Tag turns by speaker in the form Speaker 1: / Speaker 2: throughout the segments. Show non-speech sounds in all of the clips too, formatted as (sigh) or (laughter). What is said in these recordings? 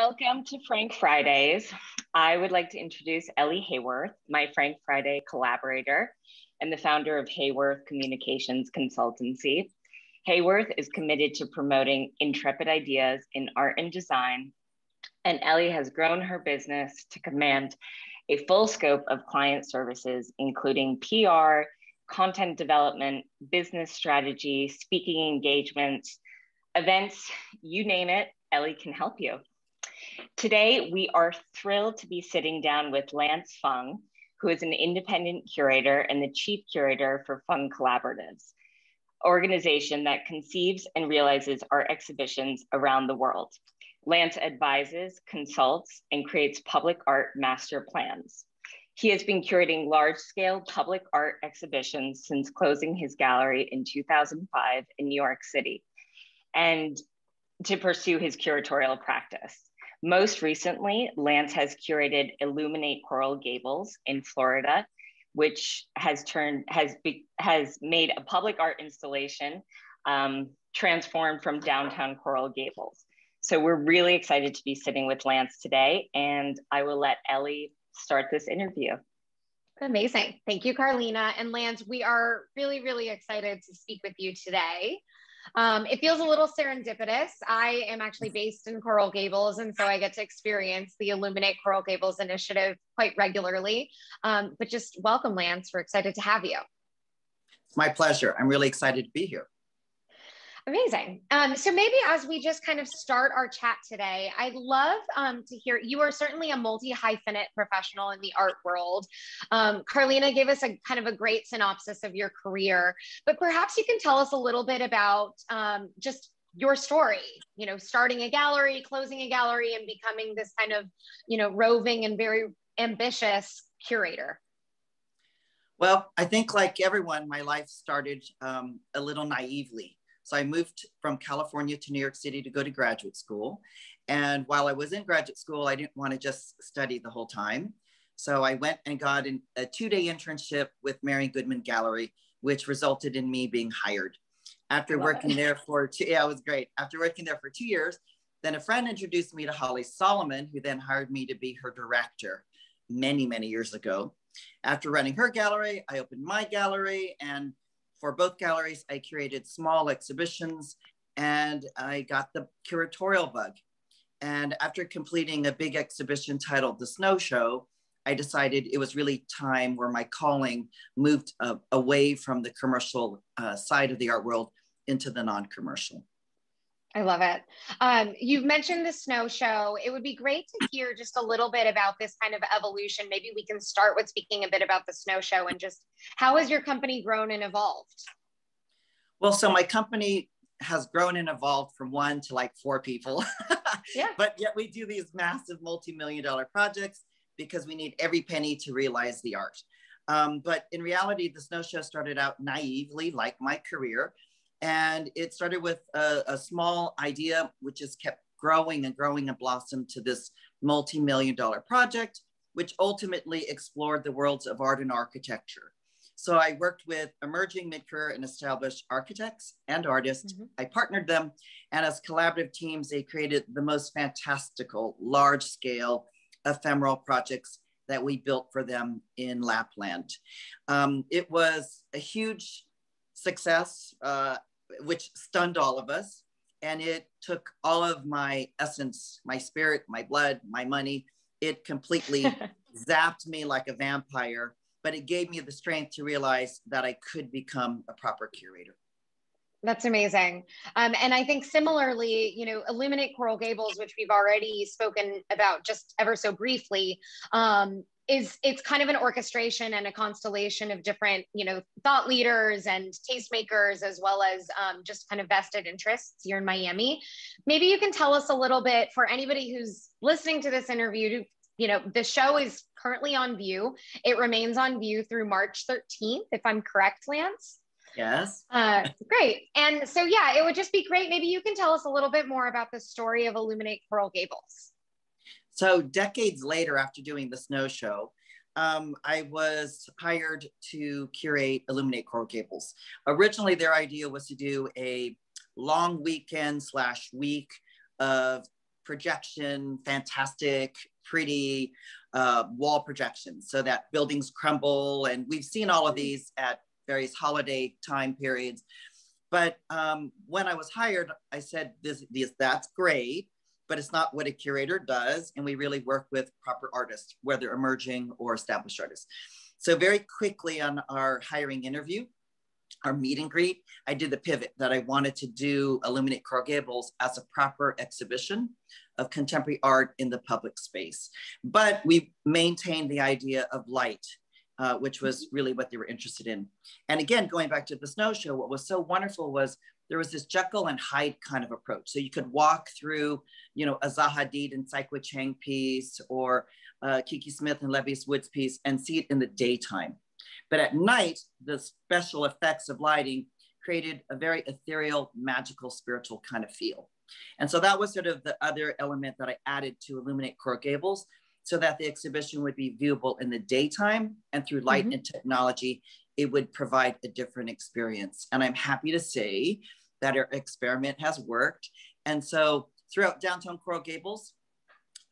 Speaker 1: Welcome to Frank Fridays. I would like to introduce Ellie Hayworth, my Frank Friday collaborator and the founder of Hayworth Communications Consultancy. Hayworth is committed to promoting intrepid ideas in art and design, and Ellie has grown her business to command a full scope of client services, including PR, content development, business strategy, speaking engagements, events, you name it, Ellie can help you. Today, we are thrilled to be sitting down with Lance Fung, who is an independent curator and the chief curator for Fung Collaboratives, organization that conceives and realizes our exhibitions around the world. Lance advises, consults, and creates public art master plans. He has been curating large scale public art exhibitions since closing his gallery in 2005 in New York City and to pursue his curatorial practice. Most recently, Lance has curated Illuminate Coral Gables in Florida, which has turned has be, has made a public art installation um, transformed from downtown Coral Gables. So we're really excited to be sitting with Lance today, and I will let Ellie start this interview.
Speaker 2: Amazing. Thank you, Karline. And Lance, we are really, really excited to speak with you today. Um, it feels a little serendipitous. I am actually based in Coral Gables, and so I get to experience the Illuminate Coral Gables initiative quite regularly. Um, but just welcome, Lance. We're excited to have you.
Speaker 3: It's my pleasure. I'm really excited to be here.
Speaker 2: Amazing. Um, so maybe as we just kind of start our chat today, I'd love um, to hear, you are certainly a multi-hyphenate professional in the art world. Um, Karline gave us a kind of a great synopsis of your career, but perhaps you can tell us a little bit about um, just your story, you know, starting a gallery, closing a gallery and becoming this kind of, you know, roving and very ambitious curator.
Speaker 3: Well, I think like everyone, my life started um, a little naively. So I moved from California to New York City to go to graduate school. And while I was in graduate school, I didn't want to just study the whole time. So I went and got an, a two day internship with Marian Goodman Gallery, which resulted in me being hired. After working it. there for two, yeah, it was great. After working there for two years, then a friend introduced me to Holly Solomon, who then hired me to be her director many, many years ago. After running her gallery, I opened my gallery and for both galleries, I curated small exhibitions and I got the curatorial bug. And after completing a big exhibition titled The Snow Show, I decided it was really time where my calling moved uh, away from the commercial uh, side of the art world into the non commercial.
Speaker 2: I love it. Um, you've mentioned the snow show. It would be great to hear just a little bit about this kind of evolution. Maybe we can start with speaking a bit about the snow show and just how has your company grown and evolved?
Speaker 3: Well, so my company has grown and evolved from one to like four people. (laughs) yeah. But yet we do these massive multi-million dollar projects because we need every penny to realize the art. Um, but in reality, the snow show started out naively, like my career. And it started with a, a small idea, which has kept growing and growing and blossomed to this multi million dollar project, which ultimately explored the worlds of art and architecture. So I worked with emerging mid-career and established architects and artists. Mm-hmm. I partnered them, and as collaborative teams, they created the most fantastical, large-scale, ephemeral projects that we built for them in Lapland. Um, it was a huge success. Uh, which stunned all of us. And it took all of my essence, my spirit, my blood, my money. It completely (laughs) zapped me like a vampire, but it gave me the strength to realize that I could become a proper curator.
Speaker 2: That's amazing. Um, and I think similarly, you know, Illuminate Coral Gables, which we've already spoken about just ever so briefly, um, is it's kind of an orchestration and a constellation of different you know thought leaders and tastemakers as well as um, just kind of vested interests here in miami. Maybe you can tell us a little bit for anybody who's listening to this interview you know the show is currently on view. It remains on view through march 13th if i'm correct lance?
Speaker 3: Yes.
Speaker 2: Uh, great. And so yeah it would just be great. Maybe you can tell us a little bit more about the story of illuminate coral gables
Speaker 3: so decades later, after doing the snow show, um, I was hired to curate Illuminate Coral Gables. Originally, their idea was to do a long weekend slash week of projection, fantastic, pretty uh, wall projections so that buildings crumble. And we've seen all of these at various holiday time periods. But um, when I was hired, I said, this, this, that's great, but it's not what a curator does. And we really work with proper artists, whether emerging or established artists. So very quickly on our hiring interview, our meet and greet, I did the pivot that I wanted to do Illuminate Coral Gables as a proper exhibition of contemporary art in the public space. But we maintained the idea of light, uh, which was mm-hmm. really what they were interested in. And again, going back to the snow show, what was so wonderful was there was this Jekyll and Hyde kind of approach. So you could walk through, you know, a Zaha Hadid and Cai Guo-Qiang piece or uh, Kiki Smith and Lebbeus Woods piece and see it in the daytime. But at night, the special effects of lighting created a very ethereal, magical, spiritual kind of feel. And so that was sort of the other element that I added to illuminate Coral Gables so that the exhibition would be viewable in the daytime and through light mm-hmm. and technology, it would provide a different experience. And I'm happy to say that our experiment has worked. And so throughout downtown Coral Gables,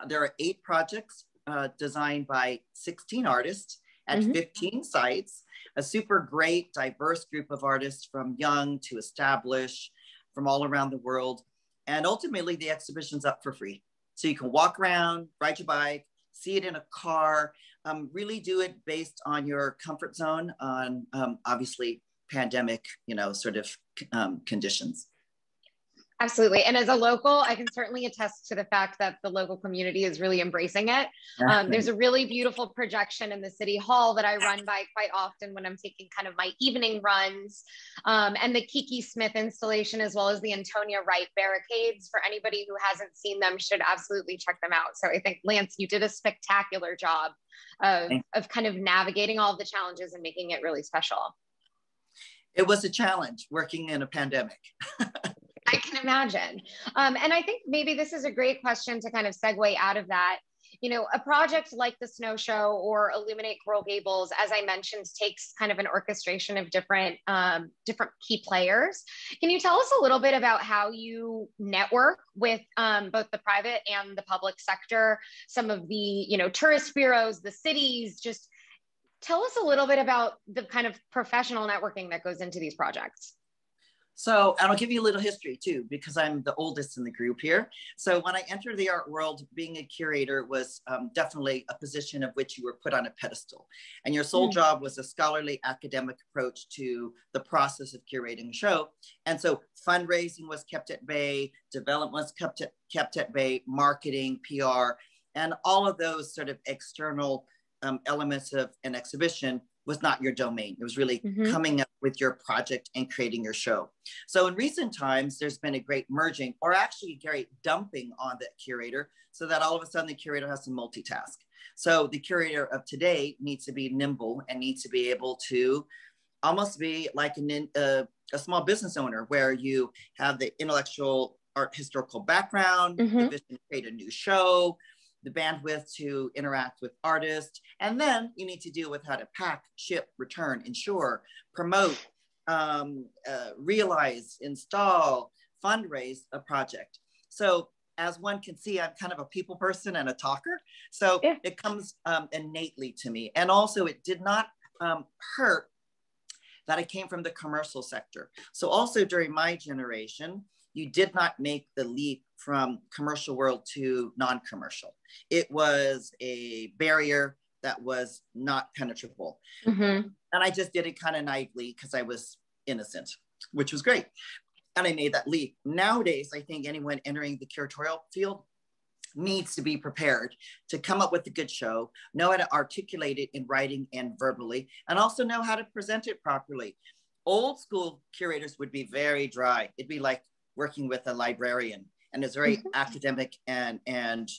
Speaker 3: there are eight projects uh, designed by 16 artists at mm-hmm. 15 sites, a super great, diverse group of artists from young to established from all around the world. And ultimately, the exhibition's up for free. So you can walk around, ride your bike, see it in a car, um, really do it based on your comfort zone, on um, obviously pandemic, you know, sort of um, conditions.
Speaker 2: Absolutely. And as a local, I can certainly attest to the fact that the local community is really embracing it. Um, there's a really beautiful projection in the city hall that I run by quite often when I'm taking kind of my evening runs. Um, and the Kiki Smith installation, as well as the Antonia Wright barricades, for anybody who hasn't seen them, should absolutely check them out. So I think, Lance, you did a spectacular job of, of kind of navigating all of the challenges and making it really special.
Speaker 3: It was a challenge working in a pandemic. (laughs)
Speaker 2: I can imagine. Um, and I think maybe this is a great question to kind of segue out of that. You know, a project like the Snow Show or Illuminate Coral Gables, as I mentioned, takes kind of an orchestration of different um, different key players. Can you tell us a little bit about how you network with um, both the private and the public sector? Some of the you know tourist bureaus, the cities, just tell us a little bit about the kind of professional networking that goes into these projects.
Speaker 3: So, and I'll give you a little history too, because I'm the oldest in the group here. So, when I entered the art world, being a curator was um, definitely a position of which you were put on a pedestal. And your sole mm. job was a scholarly academic approach to the process of curating a show. And so, fundraising was kept at bay, development was kept at, kept at bay, marketing, PR, and all of those sort of external um, elements of an exhibition was not your domain. It was really mm-hmm. coming up with your project and creating your show. So in recent times, there's been a great merging or actually great dumping on the curator so that all of a sudden the curator has to multitask. So the curator of today needs to be nimble and needs to be able to almost be like an, uh, a small business owner where you have the intellectual art historical background, mm-hmm. the vision to create a new show, the bandwidth to interact with artists. And then you need to deal with how to pack, ship, return, insure, promote, um, uh, realize, install, fundraise a project. So as one can see, I'm kind of a people person and a talker. So yeah. it comes um, innately to me. And also it did not um, hurt that I came from the commercial sector. So also during my generation, you did not make the leap from commercial world to non-commercial. It was a barrier that was not penetrable. Mm-hmm. And I just did it kind of naively because I was innocent, which was great. And I made that leap. Nowadays, I think anyone entering the curatorial field needs to be prepared to come up with a good show, know how to articulate it in writing and verbally, and also know how to present it properly. Old school curators would be very dry. It'd be like working with a librarian and it's very mm-hmm. academic and and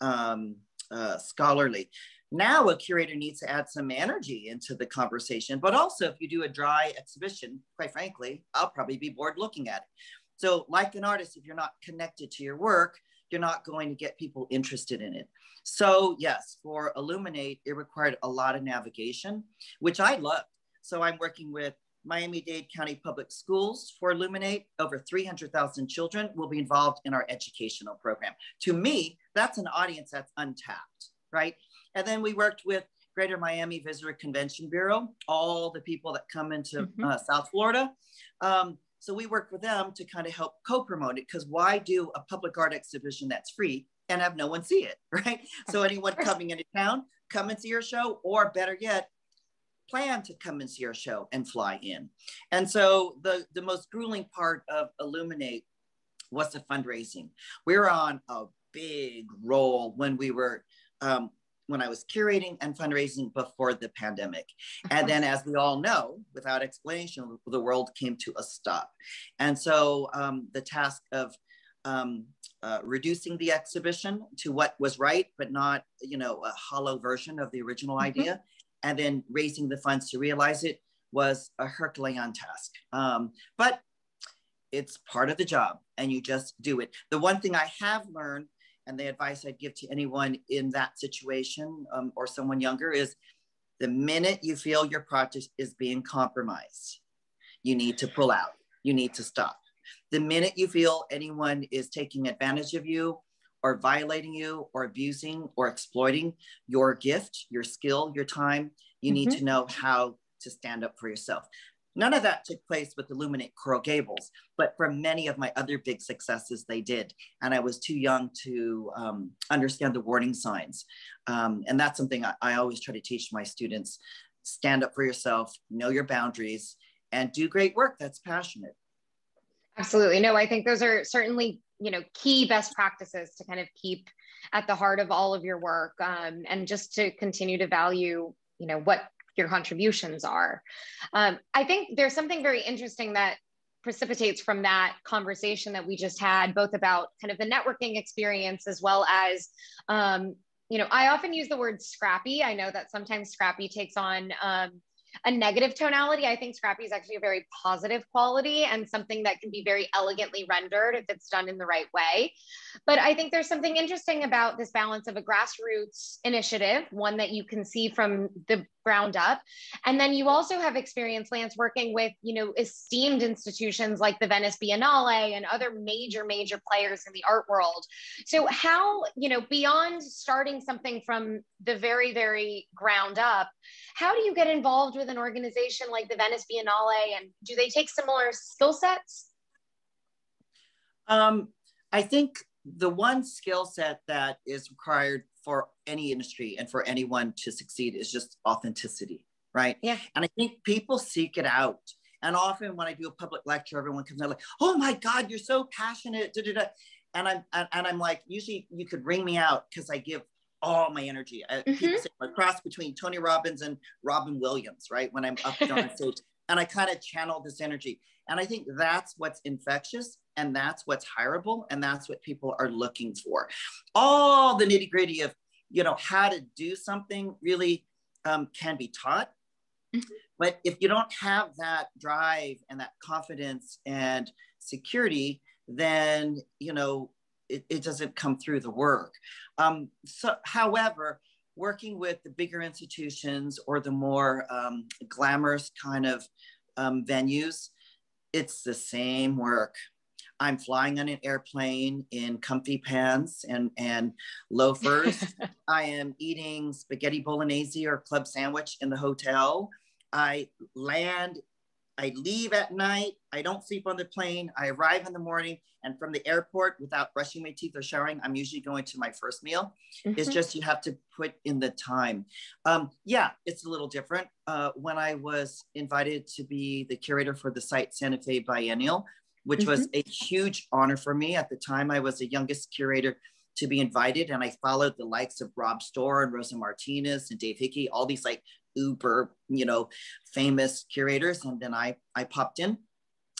Speaker 3: um, uh, scholarly. Now a curator needs to add some energy into the conversation, but also if you do a dry exhibition, quite frankly, I'll probably be bored looking at it. So like an artist, if you're not connected to your work, you're not going to get people interested in it. So yes, for Illuminate, it required a lot of navigation, which I loved. So I'm working with Miami-Dade County Public Schools for Illuminate. Over 300,000 children will be involved in our educational program. To me, that's an audience that's untapped, right? And then we worked with Greater Miami Visitor Convention Bureau, all the people that come into mm-hmm. uh, South Florida. Um, so we worked with them to kind of help co-promote it because why do a public art exhibition that's free and have no one see it, (laughs) right? So anyone coming into town, come and see your show, or better yet, plan to come and see our show and fly in. And so the, the most grueling part of Illuminate was the fundraising. We were on a big roll when we were, um, when I was curating and fundraising before the pandemic. And then, as we all know, without explanation, the world came to a stop. And so um, the task of um, uh, reducing the exhibition to what was right, but not, you know, a hollow version of the original mm-hmm. idea, and then raising the funds to realize it was a Herculean task. Um, but it's part of the job and you just do it. The one thing I have learned and the advice I'd give to anyone in that situation um, or someone younger is the minute you feel your project is being compromised, you need to pull out, you need to stop. The minute you feel anyone is taking advantage of you or violating you or abusing or exploiting your gift, your skill, your time, you mm-hmm. need to know how to stand up for yourself. None of that took place with Illuminate Coral Gables, but for many of my other big successes, they did. And I was too young to um, understand the warning signs. Um, and that's something I, I always try to teach my students stand up for yourself, know your boundaries, and do great work that's passionate.
Speaker 2: Absolutely. No, I think those are certainly you know key best practices to kind of keep at the heart of all of your work um, and just to continue to value you know what your contributions are. Um, i think there's something very interesting that precipitates from that conversation that we just had both about kind of the networking experience as well as um, you know i often use the word scrappy. I know that sometimes scrappy takes on um, a negative tonality. I think Scrappy is actually a very positive quality and something that can be very elegantly rendered if it's done in the right way. But I think there's something interesting about this balance of a grassroots initiative, one that you can see from the ground up. And then you also have experience, Lance, working with, you know, esteemed institutions like the Venice Biennale and other major, major players in the art world. So how, you know, beyond starting something from the very, very ground up, how do you get involved with an organization like the Venice Biennale and do they take similar skill sets?
Speaker 3: Um, I think the one skill set that is required for any industry and for anyone to succeed is just authenticity, right?
Speaker 2: Yeah.
Speaker 3: And I think people seek it out. And often when I do a public lecture, everyone comes out like, "Oh my God, you're so passionate!" Da, da, da. And I'm and, and I'm like, usually you could ring me out because I give all my energy. Mm-hmm. People say a cross between Tony Robbins and Robin Williams, right? When I'm up on stage, and I kind of channeled this energy. And I think that's what's infectious and that's what's hireable and that's what people are looking for. All the nitty gritty of, you know, how to do something really um, can be taught. Mm-hmm. But if you don't have that drive and that confidence and security, then, you know, it, it doesn't come through the work. Um, so, however, working with the bigger institutions or the more um, glamorous kind of um, venues, it's the same work. I'm flying on an airplane in comfy pants and, and loafers. (laughs) I am eating spaghetti bolognese or club sandwich in the hotel. I land I leave at night. I don't sleep on the plane. I arrive in the morning, and from the airport, without brushing my teeth or showering, I'm usually going to my first meal. Mm-hmm. It's just you have to put in the time. Um, yeah, it's a little different. Uh, when I was invited to be the curator for the site Santa Fe Biennial, which mm-hmm. was a huge honor for me at the time, I was the youngest curator to be invited, and I followed the likes of Rob Storr and Rosa Martinez and Dave Hickey, all these like uber, you know, famous curators. And then I, I popped in.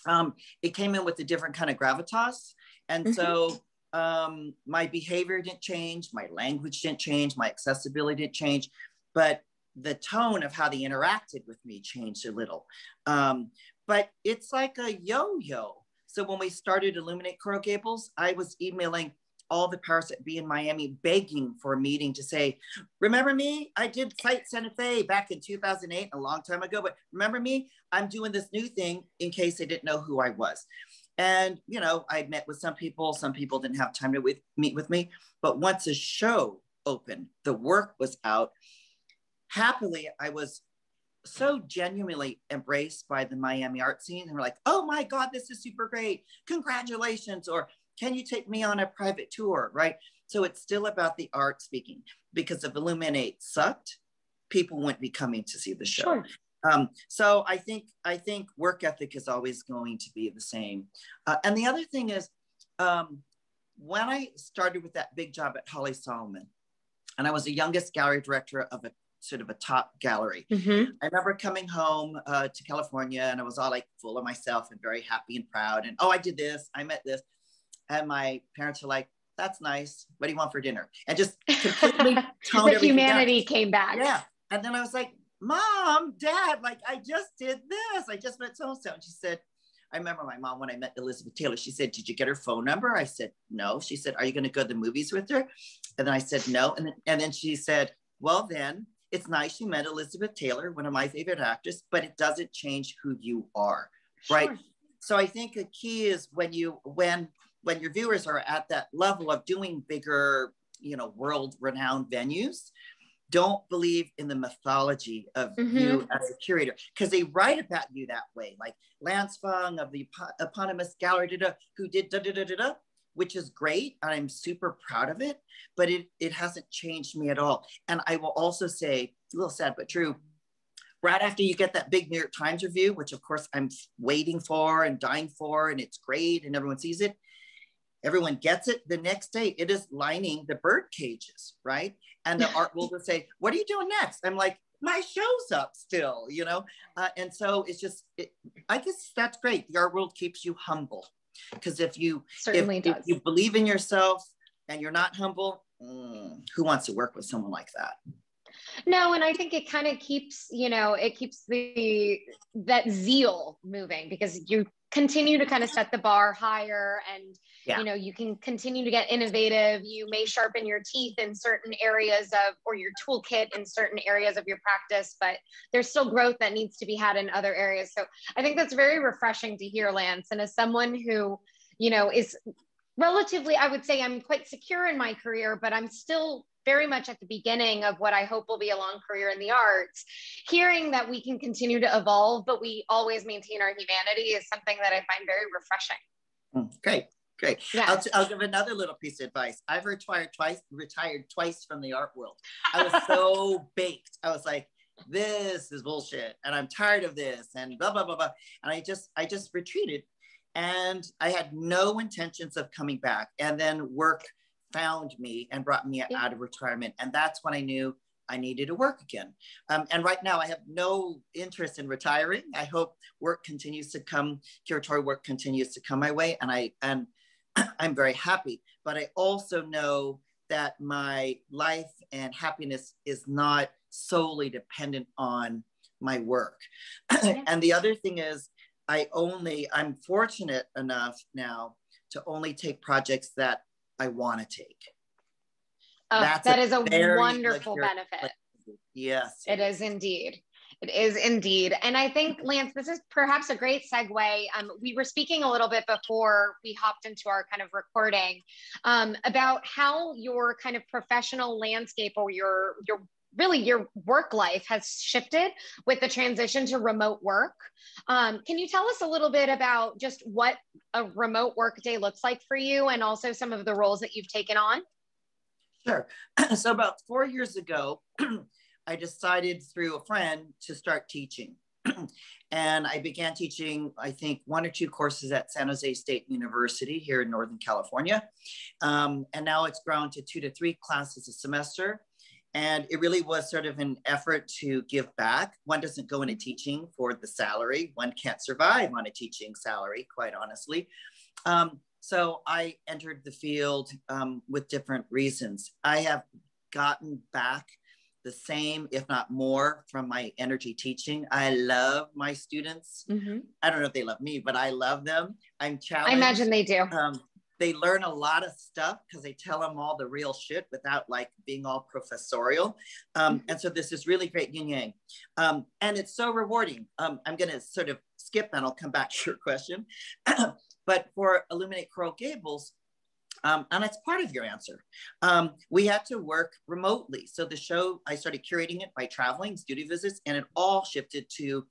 Speaker 3: Um, it came in with a different kind of gravitas. And mm-hmm. so um, my behavior didn't change, my language didn't change, my accessibility didn't change, but the tone of how they interacted with me changed a little. Um, but it's like a yo-yo. So when we started Illuminate Coral Gables, I was emailing all the powers that be in Miami begging for a meeting to say, remember me? I did Site Santa Fe back in 2008, a long time ago, but remember me? I'm doing this new thing in case they didn't know who I was. And, you know, I met with some people, some people didn't have time to with, meet with me. But once the show opened, the work was out. Happily, I was so genuinely embraced by the Miami art scene. And we're like, oh my God, this is super great. Congratulations. Or can you take me on a private tour? Right. So it's still about the art speaking because if Illuminate sucked, people wouldn't be coming to see the show. Sure. Um, so I think I think work ethic is always going to be the same. Uh, and the other thing is, um, when I started with that big job at Holly Solomon, and I was the youngest gallery director of a sort of a top gallery. Mm-hmm. I remember coming home uh, to California and I was all like full of myself and very happy and proud. And oh, I did this, I met this. And my parents are like, that's nice. What do you want for dinner? And just (laughs) completely
Speaker 2: the humanity down. came back.
Speaker 3: Yeah. And then I was like, Mom, Dad, like I just did this. I just met so and so. And she said, I remember my mom when I met Elizabeth Taylor, she said, Did you get her phone number? I said, No. She said, Are you going to go to the movies with her? And then I said, No. And then, and then she said, Well, then it's nice you met Elizabeth Taylor, one of my favorite actors, but it doesn't change who you are, sure. right? So I think a key is when you when when your viewers are at that level of doing bigger, you know, world renowned venues, don't believe in the mythology of mm-hmm. you as a curator because they write about you that way. Like Lance Fung of the eponymous gallery da, da, who did da da da da da which is great. And I'm super proud of it, but it, it hasn't changed me at all. And I will also say, a little sad but true, right after you get that big New York Times review, which of course I'm waiting for and dying for, and it's great and everyone sees it, everyone gets it. The next day, it is lining the bird cages, right? And the art world (laughs) will say, What are you doing next? I'm like, my show's up still, you know? Uh, and so it's just, it, I guess that's great. The art world keeps you humble because if you Certainly if, if, you believe in yourself and you're not humble, mm, who wants to work with someone like that?
Speaker 2: No, and I think it kind of keeps, you know, it keeps the that zeal moving because you continue to kind of set the bar higher and yeah. you know you can continue to get innovative. You may sharpen your teeth in certain areas of or your toolkit in certain areas of your practice but there's still growth that needs to be had in other areas. So i think that's very refreshing to hear lance. And as someone who you know is relatively i would say i'm quite secure in my career but i'm still very much at the beginning of what I hope will be a long career in the arts, hearing that we can continue to evolve, but we always maintain our humanity is something that I find very refreshing.
Speaker 3: Mm, great. Great. Yeah. I'll, t- I'll give another little piece of advice. I've retired twice, retired twice from the art world. I was so (laughs) baked. I was like, this is bullshit and I'm tired of this and blah, blah, blah, blah. And I just, I just retreated and I had no intentions of coming back. And then work found me and brought me yeah. out of retirement. And that's when I knew I needed to work again. Um, and right now, I have no interest in retiring. I hope work continues to come, curatorial work continues to come my way, and I and (clears throat) I'm very happy. But I also know that my life and happiness is not solely dependent on my work. (clears throat) and the other thing is, I only I'm fortunate enough now to only take projects that I want to take.
Speaker 2: Oh, That's that a is a wonderful benefit.
Speaker 3: Yes.
Speaker 2: It is indeed. It is indeed. And I think, Lance, this is perhaps a great segue. Um, we were speaking a little bit before we hopped into our kind of recording um, about how your kind of professional landscape or your, your really your work life has shifted with the transition to remote work. Um, can you tell us a little bit about just what a remote work day looks like for you and also some of the roles that you've taken on?
Speaker 3: Sure. (clears throat) So about four years ago, (clears throat) I decided through a friend to start teaching. (clears throat) and I began teaching, I think, one or two courses at San Jose State University here in Northern California. Um, and now it's grown to two to three classes a semester. And it really was sort of an effort to give back. One doesn't go into teaching for the salary. One can't survive on a teaching salary, quite honestly. Um, so I entered the field um, with different reasons. I have gotten back the same, if not more, from my energy teaching. I love my students. Mm-hmm. I don't know if they love me, but I love them. I'm challenged.
Speaker 2: I imagine they do. Um,
Speaker 3: they learn a lot of stuff because they tell them all the real shit without like being all professorial. Um, mm-hmm. and so this is really great yin yang. Um, and it's so rewarding. Um, I'm going to sort of skip and I'll come back to your question. (clears throat) but for Illuminate Coral Gables, um, and it's part of your answer. Um, we had to work remotely. So the show, I started curating it by traveling, studio visits, and it all shifted to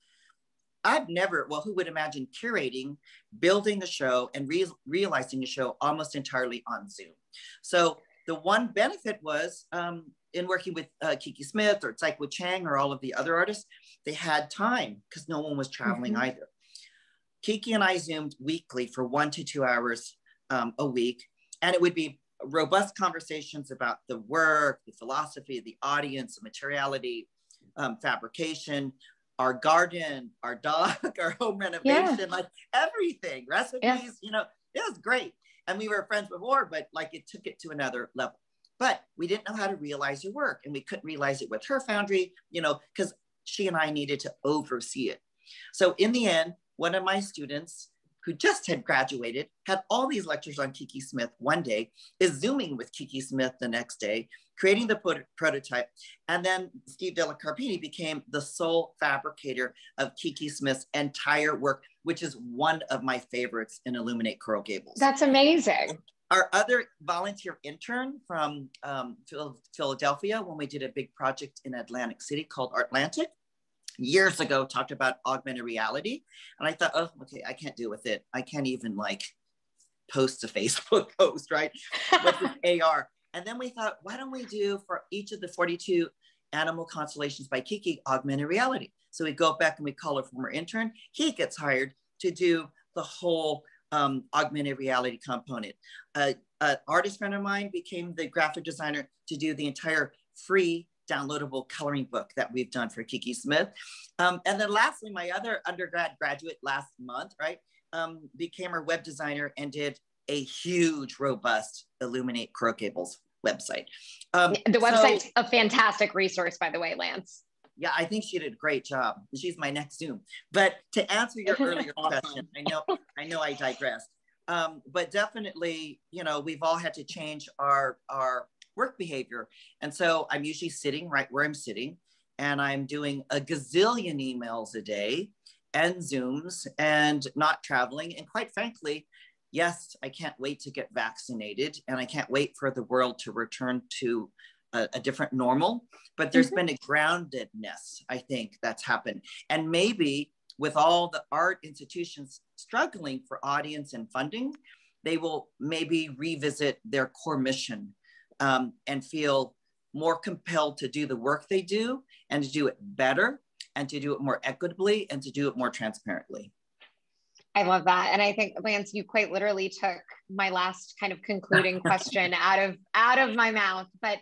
Speaker 3: I've never, well, who would imagine curating, building the show, and re- realizing the show almost entirely on Zoom? So the one benefit was um, in working with uh, Kiki Smith or Cai Guo-Qiang or all of the other artists, they had time because no one was traveling mm-hmm. either. Kiki and I Zoomed weekly for one to two hours um, a week, and it would be robust conversations about the work, the philosophy, the audience, the materiality, um, fabrication, our garden, our dog, (laughs) our home renovation, yeah. like everything, recipes, yeah. you know, it was great. And we were friends before, but like it took it to another level. But we didn't know how to realize your work and we couldn't realize it with her foundry, you know, because she and I needed to oversee it. So in the end, one of my students who just had graduated, had all these lectures on Kiki Smith one day, is Zooming with Kiki Smith the next day, creating the prototype. And then Steve Della Carpini became the sole fabricator of Kiki Smith's entire work, which is one of my favorites in Illuminate Coral Gables.
Speaker 2: That's amazing.
Speaker 3: Our other volunteer intern from um, Philadelphia, when we did a big project in Atlantic City called Artlantic, years ago talked about augmented reality. And I thought, oh, okay, I can't deal with it. I can't even like post a Facebook (laughs) post, right? With this (laughs) AR. And then we thought, why don't we do for each of the 42 animal constellations by Kiki augmented reality? So we go back and we call a former intern. He gets hired to do the whole um, augmented reality component. Uh, an artist friend of mine became the graphic designer to do the entire free downloadable coloring book that we've done for Kiki Smith. Um, and then lastly, my other undergrad graduate last month, right, um, became a web designer and did a huge, robust Illuminate Coral Gables website.
Speaker 2: Um, the website's so, a fantastic resource, by the way, Lance.
Speaker 3: Yeah, I think she did a great job. She's my next Zoom. But to answer your (laughs) earlier question, I know, I know I digressed. Um, but definitely, you know, we've all had to change our our work behavior. And so I'm usually sitting right where I'm sitting and I'm doing a gazillion emails a day and Zooms and not traveling. And quite frankly, yes, I can't wait to get vaccinated and I can't wait for the world to return to a, a different normal. But there's mm-hmm. been a groundedness, I think, that's happened. And maybe with all the art institutions struggling for audience and funding, they will maybe revisit their core mission um, and feel more compelled to do the work they do and to do it better and to do it more equitably and to do it more transparently.
Speaker 2: I love that. And I think Lance, you quite literally took my last kind of concluding (laughs) question out of out of my mouth. But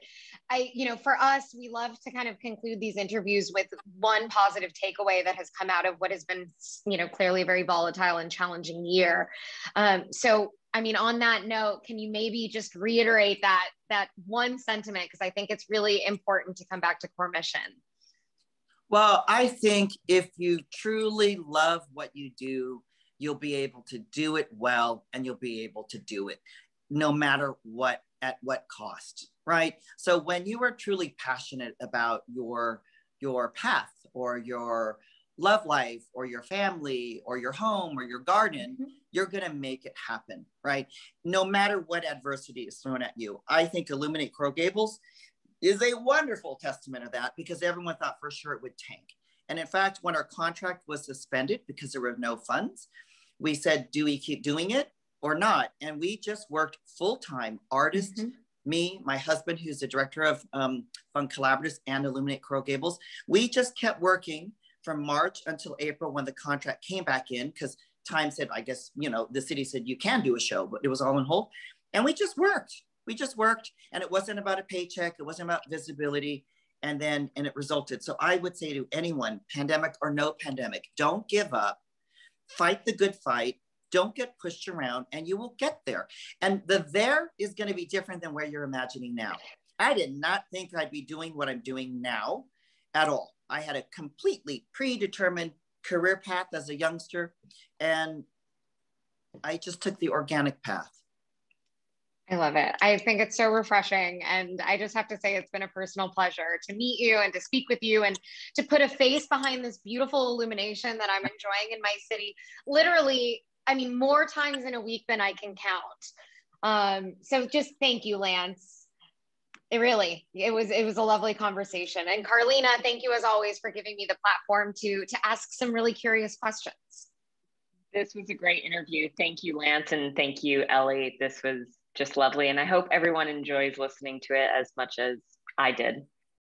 Speaker 2: I, you know, for us, we love to kind of conclude these interviews with one positive takeaway that has come out of what has been, you know, clearly a very volatile and challenging year. Um, so I mean, on that note, can you maybe just reiterate that that one sentiment because I think it's really important to come back to core mission.
Speaker 3: Well, I think if you truly love what you do, you'll be able to do it well and you'll be able to do it no matter what at what cost, right? So when you are truly passionate about your your path or your love life or your family or your home or your garden, mm-hmm. you're going to make it happen, right? No matter what adversity is thrown at you. I think Illuminate Coral Gables is a wonderful testament of that because everyone thought for sure it would tank. And in fact, when our contract was suspended because there were no funds, we said, do we keep doing it or not? And we just worked full time, artist, mm-hmm. me, my husband, who's the director of um, Fung Collaboratives and Illuminate Coral Gables. We just kept working from March until April when the contract came back in because time said, I guess, you know, the city said you can do a show, but it was all on hold. And we just worked. We just worked. And it wasn't about a paycheck, it wasn't about visibility. And then, and it resulted. So I would say to anyone, pandemic or no pandemic, don't give up. Fight the good fight. Don't get pushed around and you will get there. And the there is going to be different than where you're imagining now. I did not think I'd be doing what I'm doing now at all. I had a completely predetermined career path as a youngster, and I just took the organic path.
Speaker 2: I love it. I think it's so refreshing. And I just have to say, it's been a personal pleasure to meet you and to speak with you and to put a face behind this beautiful illumination that I'm enjoying in my city. Literally, I mean, more times in a week than I can count. Um, so just thank you, Lance. It really, it was, it was a lovely conversation. And Karline, thank you as always for giving me the platform to, to ask some really curious questions.
Speaker 1: This was a great interview. Thank you, Lance, and thank you, Ellie. This was just lovely. And I hope everyone enjoys listening to it as much as I did.